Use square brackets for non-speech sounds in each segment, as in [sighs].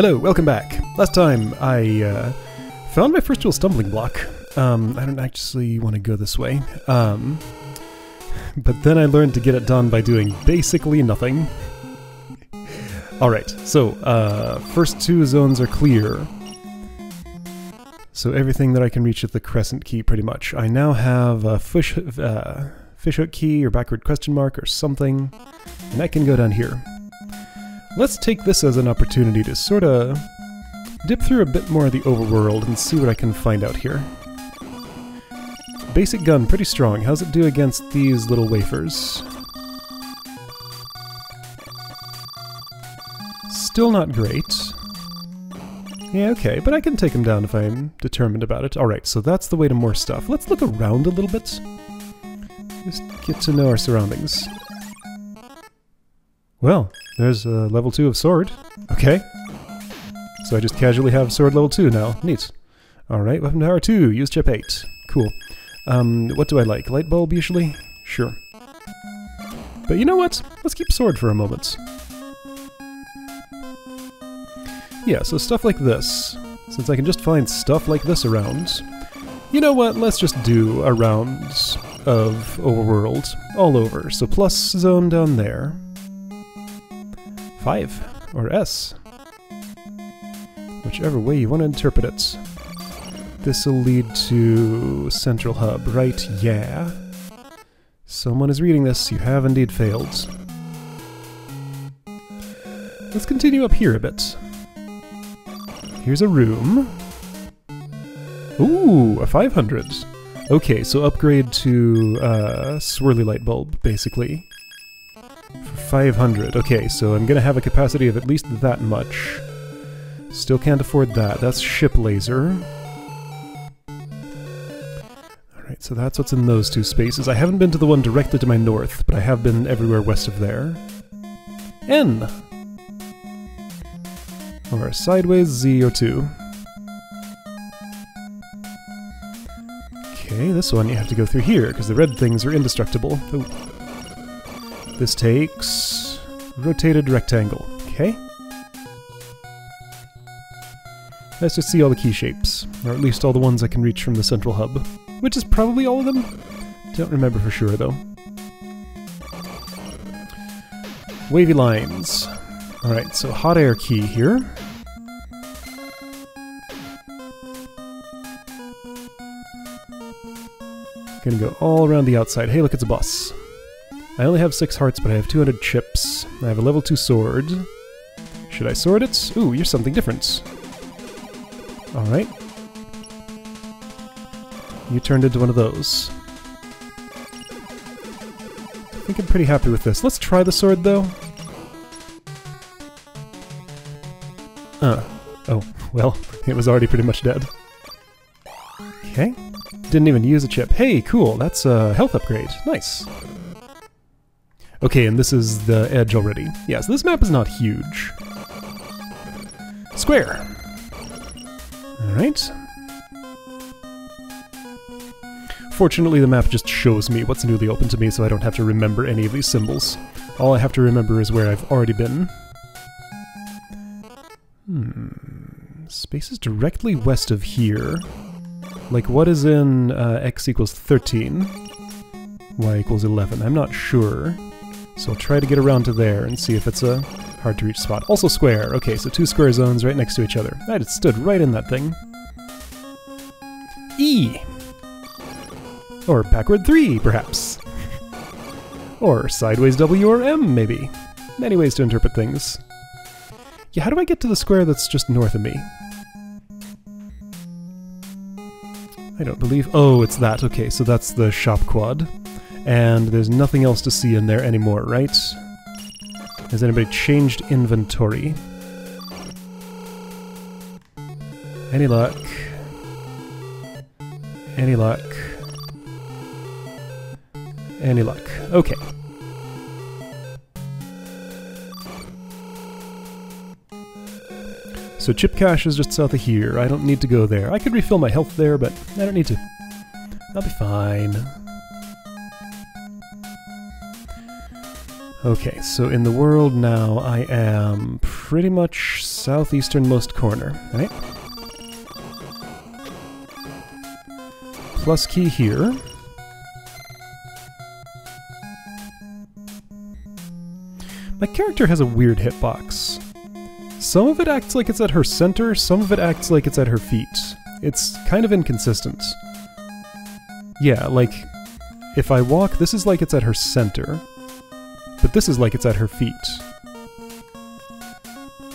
Hello, welcome back. Last time I uh, found my first real stumbling block. Um, I don't actually want to go this way. Um, but then I learned to get it done by doing basically nothing. Alright, so uh, first two zones are clear. So everything that I can reach with the crescent key pretty much. I now have a fish, uh, fishhook key or backward question mark or something, and I can go down here. Let's take this as an opportunity to sort of dip through a bit more of the overworld and see what I can find out here. Basic gun, pretty strong. How's it do against these little wafers? Still not great. Yeah, okay, but I can take him down if I'm determined about it. Alright, so that's the way to more stuff. Let's look around a little bit. Just get to know our surroundings. Well, there's a level 2 of sword. Okay. So I just casually have sword level 2 now. Neat. Alright, weapon power 2. Use chip 8. Cool. Um, what do I like? Light bulb usually? Sure. But you know what? Let's keep sword for a moment. Yeah, so stuff like this. Since I can just find stuff like this around. You know what? Let's just do a round of overworld all over. So plus zone down there. 5 or S. Whichever way you want to interpret it. This will lead to Central Hub, right? Yeah. Someone is reading this. You have indeed failed. Let's continue up here a bit. Here's a room. Ooh, a 500. Okay, so upgrade to uh, swirly light bulb, basically. For 500. Okay, so I'm gonna have a capacity of at least that much. Still can't afford that. That's ship laser. Alright, so that's what's in those two spaces. I haven't been to the one directly to my north, but I have been everywhere west of there. N! Or sideways Z or 2. Okay, this one you have to go through here, because the red things are indestructible. Ooh. This takes... rotated rectangle. Okay. Let's just see all the key shapes, or at least all the ones I can reach from the central hub. Which is probably all of them? Don't remember for sure, though. Wavy lines. Alright, so hot air key here. Gonna go all around the outside. Hey, look, it's a boss. I only have six hearts, but I have 200 chips. I have a level 2 sword. Should I sword it? Ooh, you're something different. Alright. You turned into one of those. I think I'm pretty happy with this. Let's try the sword, though. Uh, oh, well, [laughs] it was already pretty much dead. Okay. Didn't even use a chip. Hey, cool, that's a health upgrade. Nice. Okay, and this is the edge already. Yeah, so this map is not huge. Square. Alright. Fortunately, the map just shows me what's newly open to me, so I don't have to remember any of these symbols. All I have to remember is where I've already been. Hmm. Space is directly west of here. Like, what is in uh, x equals 13? y equals 11? I'm not sure. So I'll try to get around to there and see if it's a hard-to-reach spot. Also square. Okay, so two square zones right next to each other. Right, it stood right in that thing. E! Or backward 3, perhaps. or sideways W or M, maybe. Many ways to interpret things. Yeah, how do I get to the square that's just north of me? I don't believe... Oh, it's that. Okay, so that's the shop quad. And there's nothing else to see in there anymore, right? Has anybody changed inventory? Any luck? Any luck? Any luck? Okay. So chip cache is just south of here. I don't need to go there. I could refill my health there, but I don't need to. I'll be fine. Okay, so in the world now I am pretty much southeasternmost corner, right? Plus key here. My character has a weird hitbox. Some of it acts like it's at her center, some of it acts like it's at her feet. It's kind of inconsistent. Yeah, like, if I walk, this is like it's at her center, but this is like it's at her feet.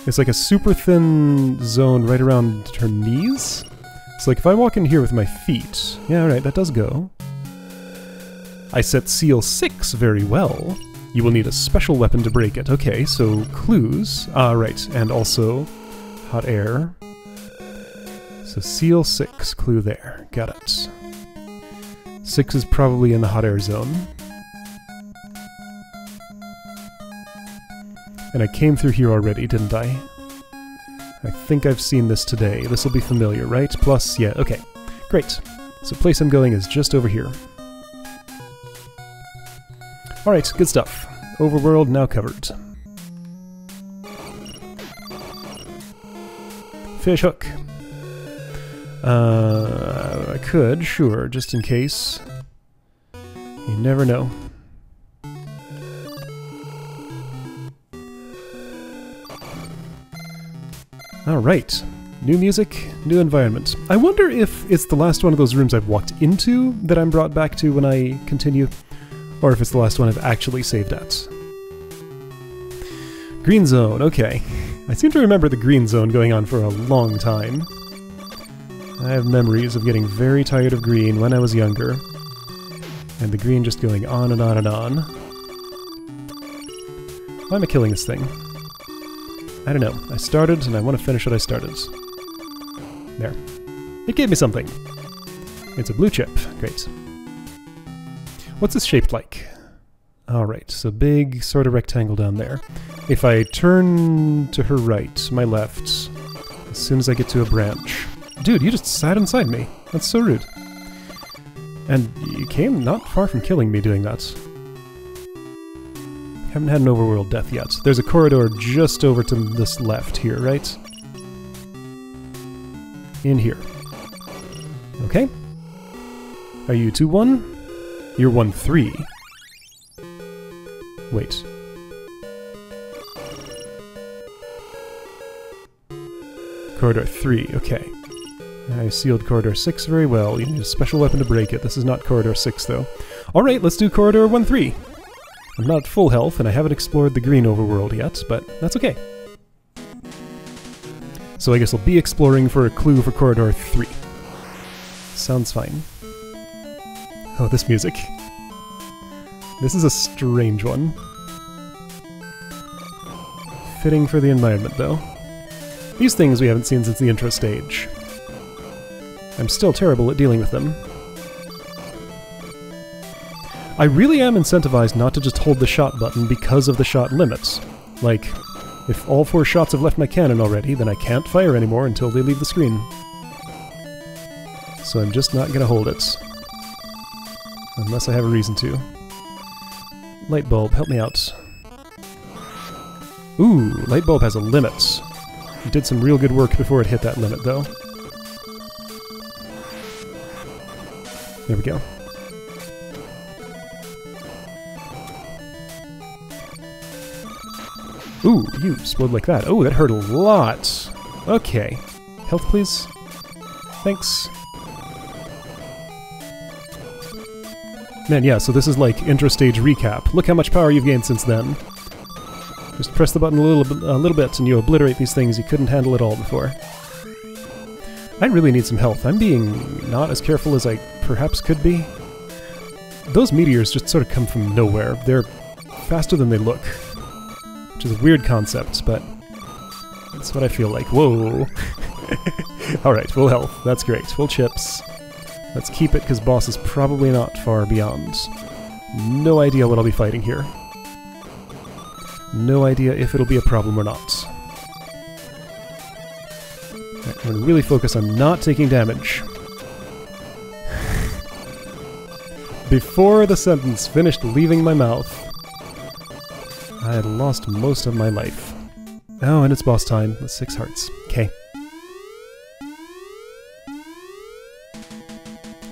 It's like a super thin zone right around her knees. It's like if I walk in here with my feet, yeah, alright, that does go. I set seal 6 very well. You will need a special weapon to break it. Okay, so clues. Ah, right, and also hot air. So seal 6, clue there. Got it. 6 is probably in the hot air zone. And I came through here already, didn't I? I think I've seen this today. This will be familiar, right? Plus, yeah, okay. Great. So place I'm going is just over here. Alright, good stuff. Overworld now covered. Fish hook. Uh, I could, sure, just in case. You never know. Alright. New music, new environment. I wonder if it's the last one of those rooms I've walked into that I'm brought back to when I continue, or if it's the last one I've actually saved at. Green zone, okay. I seem to remember the green zone going on for a long time. I have memories of getting very tired of green when I was younger, and the green just going on and on and on. Why am I killing this thing? I don't know. I started, and I want to finish what I started. There. It gave me something. It's a blue chip. Great. What's this shaped like? Alright, so big sort of rectangle down there. If I turn to her right, my left, as soon as I get to a branch... Dude, you just sat inside me. That's so rude. And you came not far from killing me doing that. Haven't had an overworld death yet. So There's a corridor just over to this left here, right? In here. Okay. Are you 2-1? You're 1-3. Wait. Corridor 3, okay. I sealed Corridor 6 very well. You need a special weapon to break it. This is not Corridor 6, though. Alright, let's do Corridor 1-3. I'm not at full health, and I haven't explored the green overworld yet, but that's okay. So I guess I'll be exploring for a clue for Corridor 3. Sounds fine. Oh, this music. This is a strange one. Fitting for the environment, though. These things we haven't seen since the intro stage. I'm still terrible at dealing with them. I really am incentivized not to just hold the shot button because of the shot limits. Like, if all four shots have left my cannon already, then I can't fire anymore until they leave the screen. So I'm just not gonna hold it. Unless I have a reason to. Light bulb, help me out. Ooh, light bulb has a limit. It did some real good work before it hit that limit, though. There we go. Ooh, you explode like that. Oh, that hurt a lot. Okay. Health, please. Thanks. Man, yeah, so this is like intra-stage recap. Look how much power you've gained since then. Just press the button a little, a little bit and you obliterate these things you couldn't handle at all before. I really need some health. I'm being not as careful as I perhaps could be. Those meteors just sort of come from nowhere. They're faster than they look. Which is a weird concept, but that's what I feel like. Whoa! [laughs] Alright, full health. That's great. Full chips. Let's keep it, because boss is probably not far beyond. No idea what I'll be fighting here. No idea if it'll be a problem or not. Right, I'm going to really focus on not taking damage. [laughs] Before the sentence finished leaving my mouth, I had lost most of my life. Oh, and it's boss time. That's six hearts. Okay.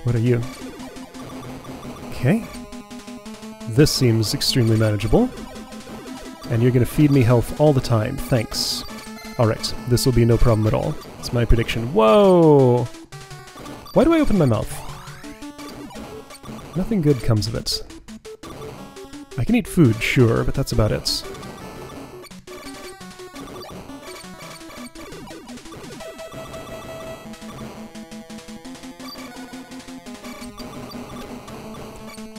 What are you? Okay. This seems extremely manageable. And you're gonna feed me health all the time. Thanks. Alright, this will be no problem at all. It's my prediction. Whoa! Why do I open my mouth? Nothing good comes of it. I can eat food, sure, but that's about it.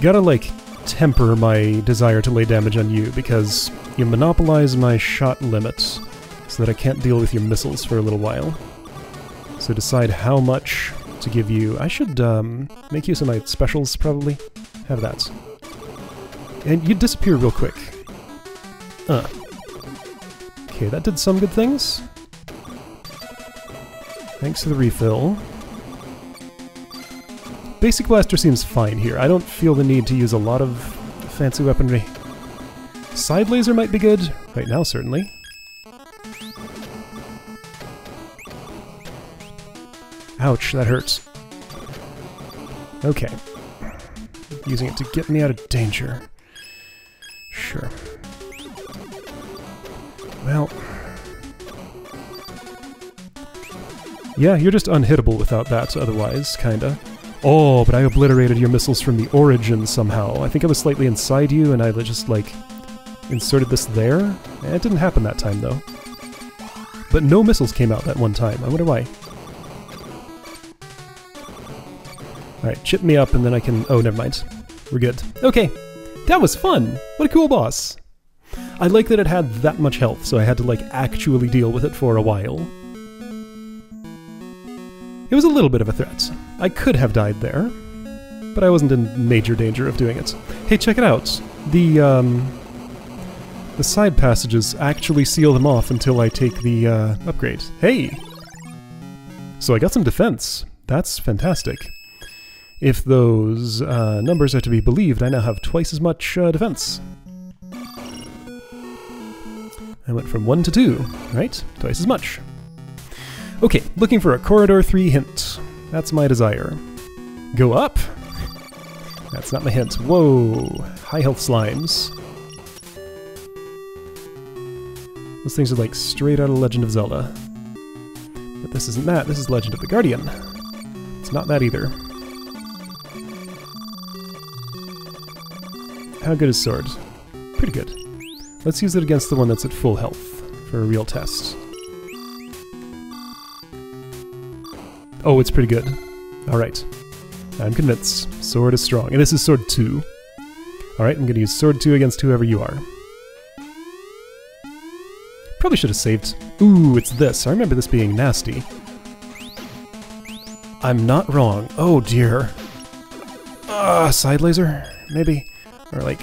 Gotta, like, temper my desire to lay damage on you, because you monopolize my shot limit so that I can't deal with your missiles for a little while. So decide how much to give you. I should um, make use of my specials, probably. Have that. And you disappear real quick. Uh. Okay, that did some good things. Thanks for the refill. Basic Blaster seems fine here. I don't feel the need to use a lot of fancy weaponry. Side Laser might be good. Right now, certainly. Ouch, that hurts. Okay. Using it to get me out of danger. Sure. Well... Yeah, you're just unhittable without that, otherwise, kinda. Oh, but I obliterated your missiles from the origin somehow. I think I was slightly inside you, and I just, like, inserted this there? Eh, it didn't happen that time, though. But no missiles came out that one time. I wonder why. Alright, chip me up, and then I can... Oh, never mind. We're good. Okay, that was fun! What a cool boss! I like that it had that much health, so I had to, like, actually deal with it for a while. It was a little bit of a threat. I could have died there, but I wasn't in major danger of doing it. Hey, check it out. The, um... The side passages actually seal them off until I take the, uh, upgrade. Hey! So I got some defense. That's fantastic. If those uh, numbers are to be believed, I now have twice as much uh, defense. I went from 1 to 2, right? Twice as much. Okay, looking for a Corridor 3 hint. That's my desire. Go up? That's not my hint. Whoa! High health slimes. Those things are like straight out of Legend of Zelda. But this isn't that, this is Legend of the Guardian. It's not that either. How good is Sword? Pretty good. Let's use it against the one that's at full health for a real test. Oh, it's pretty good. Alright. I'm convinced. Sword is strong. And this is Sword 2. Alright, I'm gonna use Sword 2 against whoever you are. Probably should have saved. Ooh, it's this. I remember this being nasty. I'm not wrong. Oh dear. Ah, uh, side laser? Maybe? Or like...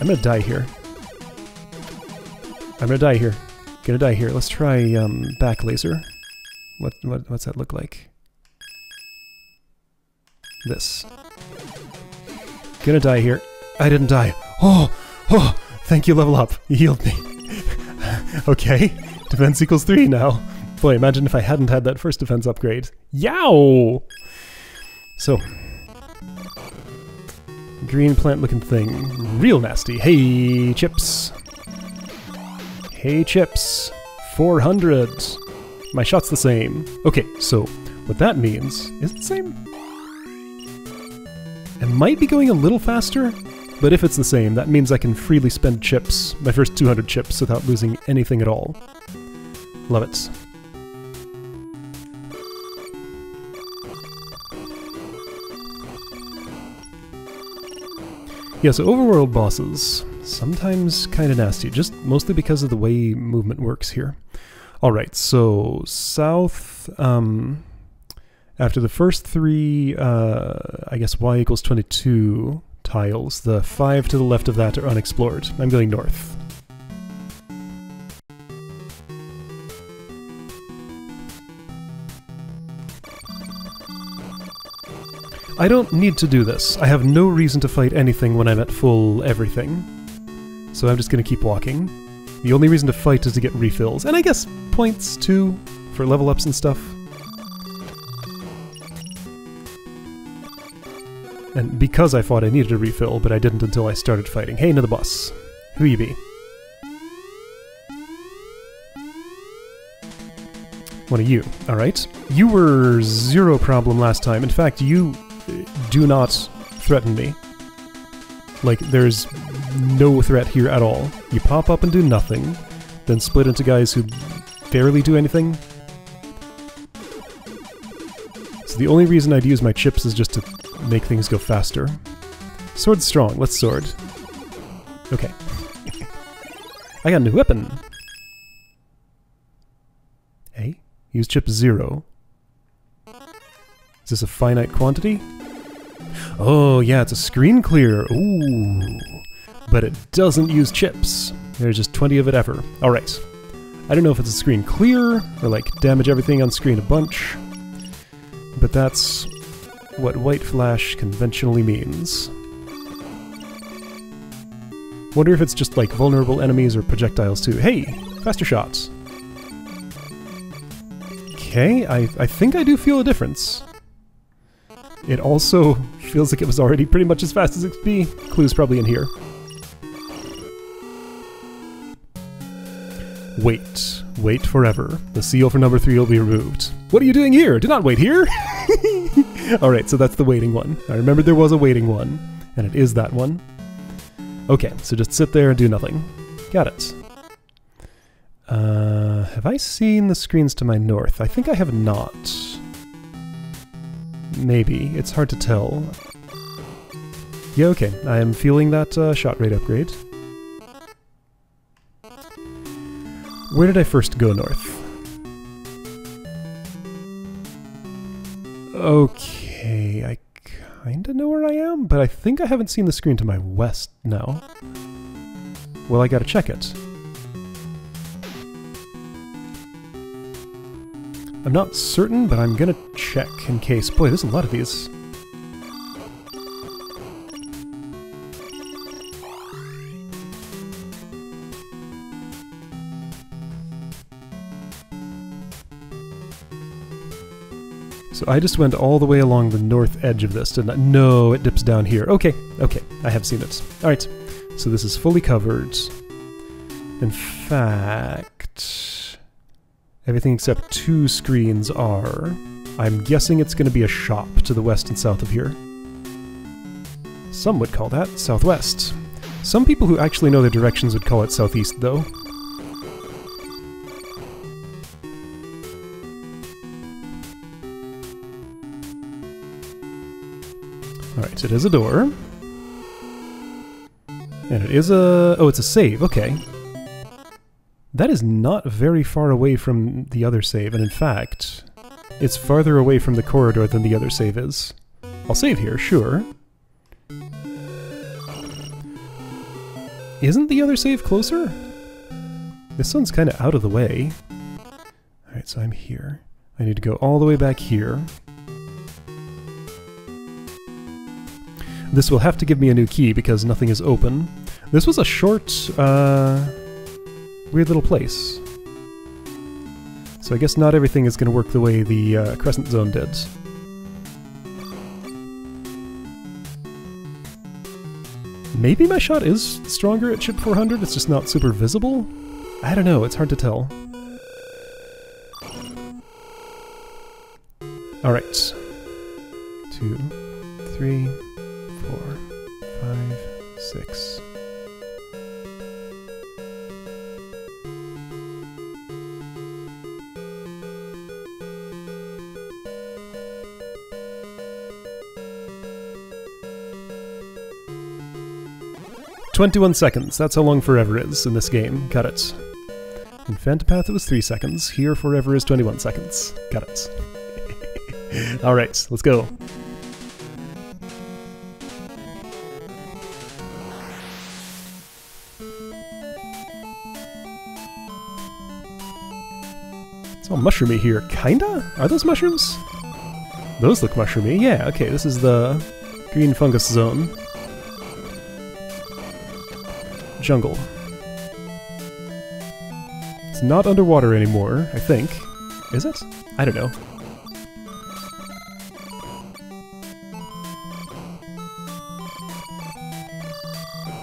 I'm gonna die here. I'm gonna die here. Gonna die here. Let's try um, back laser. What, what what's that look like? This. Gonna die here. I didn't die. Oh, oh, thank you, level up. You healed me. [laughs] okay, defense equals three now. Boy, imagine if I hadn't had that first defense upgrade. Yow! So, green plant looking thing. Real nasty. Hey, chips. Hey, chips. 400. My shot's the same. Okay, so what that means... Is the same? It might be going a little faster, but if it's the same, that means I can freely spend chips, my first 200 chips, without losing anything at all. Love it. Yeah, so overworld bosses, sometimes kind of nasty, just mostly because of the way movement works here. Alright, so south, um, after the first three, uh, I guess y equals 22 tiles, the five to the left of that are unexplored. I'm going north. I don't need to do this. I have no reason to fight anything when I'm at full everything. So I'm just gonna keep walking. The only reason to fight is to get refills, and I guess points too, for level ups and stuff. And because I fought, I needed a refill, but I didn't until I started fighting. Hey, another boss. Who you be? One of you. Alright. You were zero problem last time. In fact, you do not threaten me. Like, there's no threat here at all. You pop up and do nothing, then split into guys who barely do anything. So the only reason I'd use my chips is just to make things go faster. Sword's strong. Let's sword. Okay. I got a new weapon. Hey, use chip zero. Is this a finite quantity? Oh, yeah, it's a screen clear. Ooh. But it doesn't use chips. There's just 20 of it ever. Alright. I don't know if it's a screen clear, or like damage everything on screen a bunch. But that's what white flash conventionally means. Wonder if it's just like vulnerable enemies or projectiles too. Hey! Faster shots! Okay, I, I think I do feel a difference. It also feels like it was already pretty much as fast as XP. Clue's probably in here. Wait. Wait forever. The seal for number three will be removed. What are you doing here? Do not wait here! [laughs] Alright, so that's the waiting one. I remember there was a waiting one, and it is that one. Okay, so just sit there and do nothing. Got it. Uh, have I seen the screens to my north? I think I have not. Maybe. It's hard to tell. Yeah, okay. I am feeling that uh, shot rate upgrade. Where did I first go north? Okay, I kinda know where I am, but I think I haven't seen the screen to my west now. Well, I gotta check it. I'm not certain, but I'm gonna check in case. Boy, there's a lot of these. So I just went all the way along the north edge of this, didn't I? No, it dips down here. Okay, okay, I have seen it. Alright, so this is fully covered. In fact, everything except two screens are. I'm guessing it's going to be a shop to the west and south of here. Some would call that southwest. Some people who actually know the directions would call it southeast, though. Alright, so it is a door. And it is a... oh, it's a save, okay. That is not very far away from the other save, and in fact, it's farther away from the corridor than the other save is. I'll save here, sure. Isn't the other save closer? This one's kind of out of the way. Alright, so I'm here. I need to go all the way back here. This will have to give me a new key because nothing is open. This was a short, uh, weird little place. So I guess not everything is going to work the way the uh, Crescent Zone did. Maybe my shot is stronger at chip 400, it's just not super visible? I don't know, it's hard to tell. Alright. Two, three, four, five, six. Twenty-one seconds. That's how long forever is in this game. Cut it. In Phantopath it was three seconds. Here forever is twenty-one seconds. Cut it. [laughs] All right, let's go. It's all mushroomy here. Kinda? Are those mushrooms? Those look mushroomy. Yeah, okay, this is the green fungus zone. Jungle. It's not underwater anymore, I think. Is it? I don't know.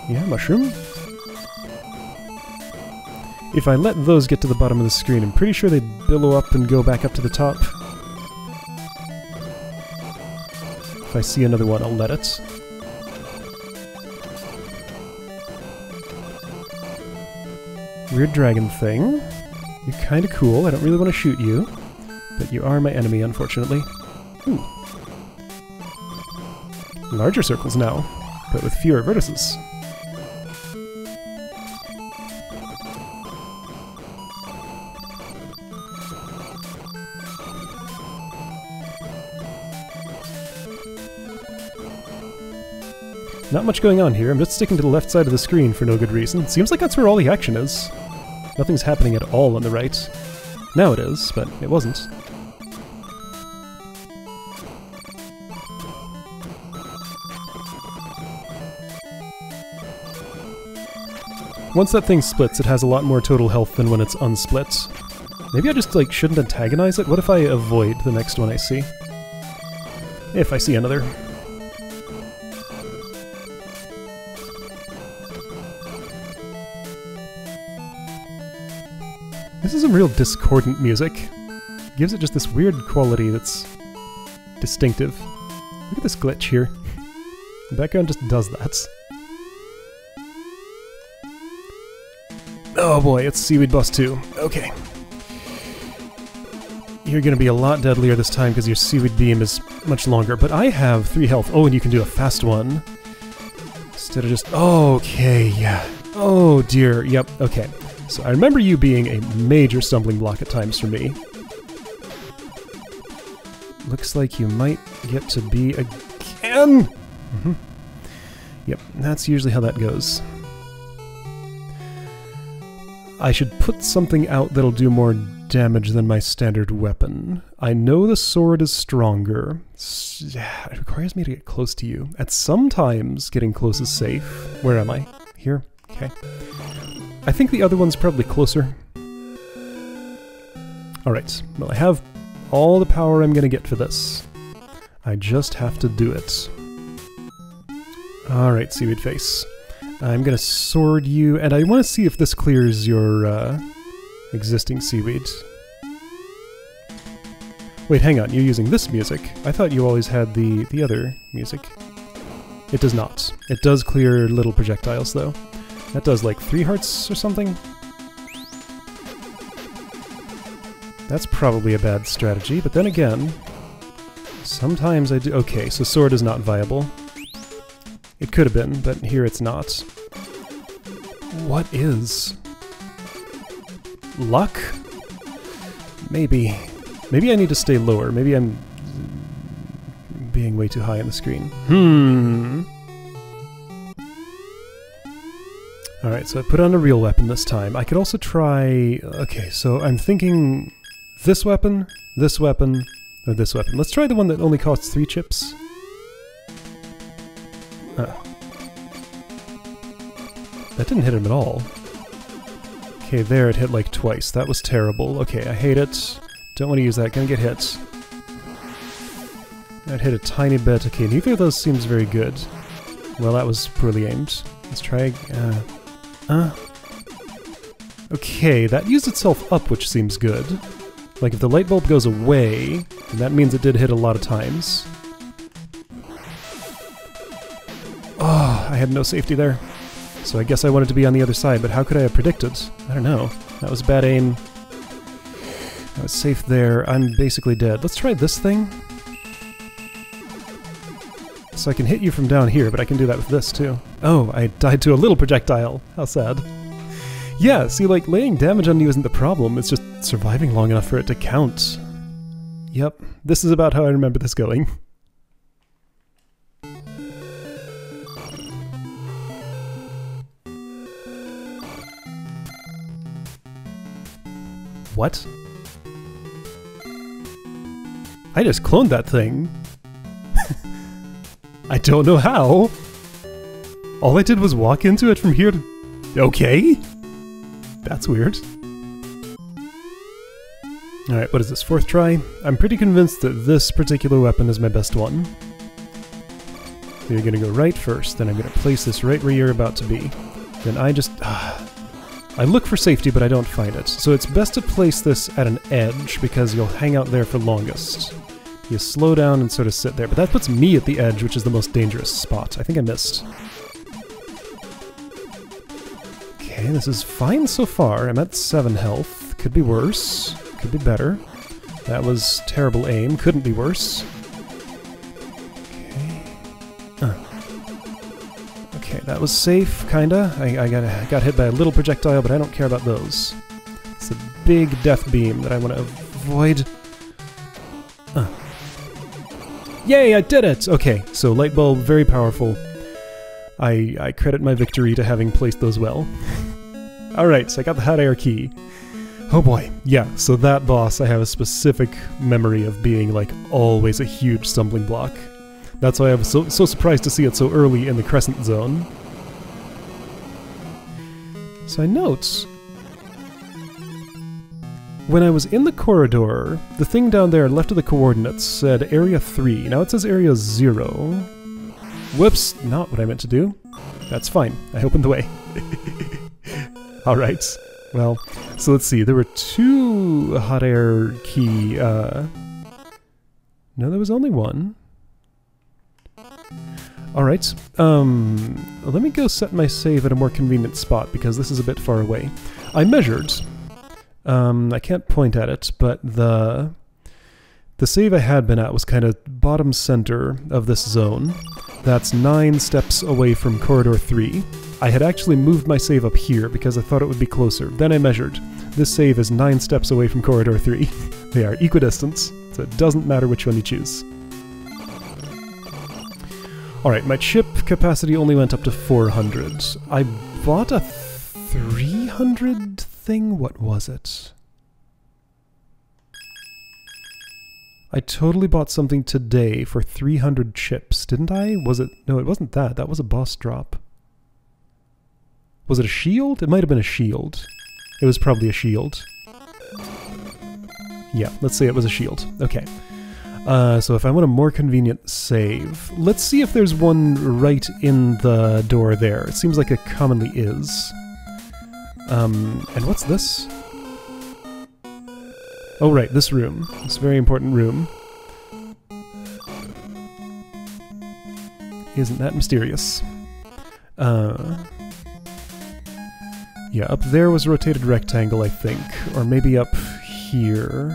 Yeah, mushroom? If I let those get to the bottom of the screen, I'm pretty sure they'd billow up and go back up to the top. If I see another one, I'll let it. Weird dragon thing. You're kinda cool, I don't really want to shoot you. But you are my enemy, unfortunately. Ooh. Larger circles now, but with fewer vertices. Not much going on here, I'm just sticking to the left side of the screen for no good reason. Seems like that's where all the action is. Nothing's happening at all on the right. Now it is, but it wasn't. Once that thing splits, it has a lot more total health than when it's unsplit. Maybe I just, like, shouldn't antagonize it? What if I avoid the next one I see? If I see another. This is some real discordant music. gives it just this weird quality that's distinctive. Look at this glitch here. The background just does that. Oh boy, it's Seaweed Boss 2. Okay. You're gonna be a lot deadlier this time because your Seaweed Beam is much longer, but I have 3 health. Oh, and you can do a fast one. Instead of just... okay, yeah. Oh dear, yep, okay. So I remember you being a major stumbling block at times for me. Looks like you might get to be again! Mm -hmm. Yep, that's usually how that goes. I should put something out that'll do more damage than my standard weapon. I know the sword is stronger. It requires me to get close to you. At some times, getting close is safe. Where am I? Here? Okay. I think the other one's probably closer. Alright, well I have all the power I'm gonna get for this. I just have to do it. Alright, Seaweed Face. I'm gonna sword you, and I want to see if this clears your uh, existing seaweed. Wait, hang on, you're using this music. I thought you always had the, the other music. It does not. It does clear little projectiles, though. That does like three hearts or something? That's probably a bad strategy, but then again, sometimes I do- okay, so sword is not viable. It could have been, but here it's not. What is? Luck? Maybe. Maybe I need to stay lower. Maybe I'm being way too high on the screen. Hmm. Alright, so I put on a real weapon this time. I could also try... Okay, so I'm thinking this weapon, this weapon, or this weapon. Let's try the one that only costs three chips. Uh. That didn't hit him at all. Okay, there it hit like twice. That was terrible. Okay, I hate it. Don't want to use that. Gonna get hit. That hit a tiny bit. Okay, neither of those seems very good. Well, that was poorly aimed. Let's try... Uh, Okay, that used itself up, which seems good. Like, if the light bulb goes away, that means it did hit a lot of times. Oh, I had no safety there. So I guess I wanted to be on the other side, but how could I have predicted? I don't know. That was bad aim. I was safe there. I'm basically dead. Let's try this thing. So I can hit you from down here, but I can do that with this too. Oh, I died to a little projectile. How sad. Yeah, see, like, laying damage on you isn't the problem, it's just surviving long enough for it to count. Yep, this is about how I remember this going. What? I just cloned that thing. I don't know how. All I did was walk into it from here to... Okay? That's weird. Alright, what is this, fourth try? I'm pretty convinced that this particular weapon is my best one. So you're gonna go right first, then I'm gonna place this right where you're about to be. Then I just... Uh, [sighs] I look for safety, but I don't find it. So it's best to place this at an edge, because you'll hang out there for longest. You slow down and sort of sit there, but that puts me at the edge, which is the most dangerous spot. I think I missed. Okay, this is fine so far. I'm at 7 health. Could be worse. Could be better. That was terrible aim. Couldn't be worse. Okay. Okay, that was safe, kinda. I, I got, got hit by a little projectile, but I don't care about those. It's a big death beam that I want to avoid. Yay, I did it! Okay, so light bulb, very powerful. I, I credit my victory to having placed those well. [laughs] Alright, so I got the hot air key. Oh boy, yeah, so that boss I have a specific memory of being like always a huge stumbling block. That's why I was so, so surprised to see it so early in the Crescent Zone. So I note... When I was in the corridor, the thing down there left of the coordinates said Area 3. Now it says Area 0. Whoops, not what I meant to do. That's fine. I opened the way. [laughs] Alright. Well, so let's see. There were two hot air key. Uh... No, there was only one. Alright. Um, let me go set my save at a more convenient spot because this is a bit far away. I measured. Um, I can't point at it, but the the save I had been at was kind of bottom center of this zone. That's nine steps away from corridor 3. I had actually moved my save up here because I thought it would be closer. Then I measured. This save is 9 steps away from corridor 3. [laughs] they are equidistant, so it doesn't matter which one you choose. Alright, my chip capacity only went up to 400. I bought a 300 thing? What was it? I totally bought something today for 300 chips, didn't I? Was it? No, it wasn't that. That was a boss drop. Was it a shield? It might have been a shield. It was probably a shield. Yeah, let's say it was a shield. Okay. Uh, so if I want a more convenient save, let's see if there's one right in the door there. It seems like it commonly is. Um, and what's this? Oh right, this room. This very important room. Isn't that mysterious? Uh, yeah, up there was a rotated rectangle, I think. Or maybe up here.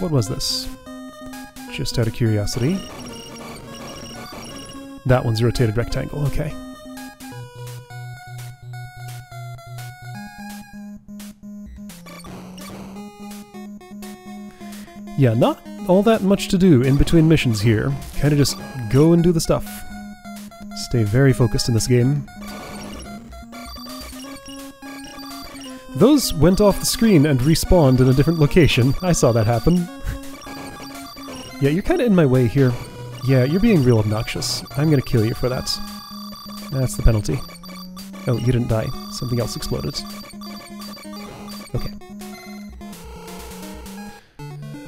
What was this? Just out of curiosity. That one's a rotated rectangle, okay. Yeah, not all that much to do in between missions here. Kinda just go and do the stuff. Stay very focused in this game. Those went off the screen and respawned in a different location. I saw that happen. [laughs] yeah, you're kinda in my way here. Yeah, you're being real obnoxious. I'm gonna kill you for that. That's the penalty. Oh, you didn't die. Something else exploded.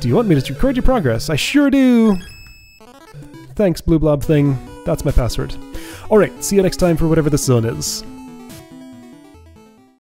Do you want me to record your progress? I sure do! Thanks, Blue Blob thing. That's my password. Alright, see you next time for whatever this zone is.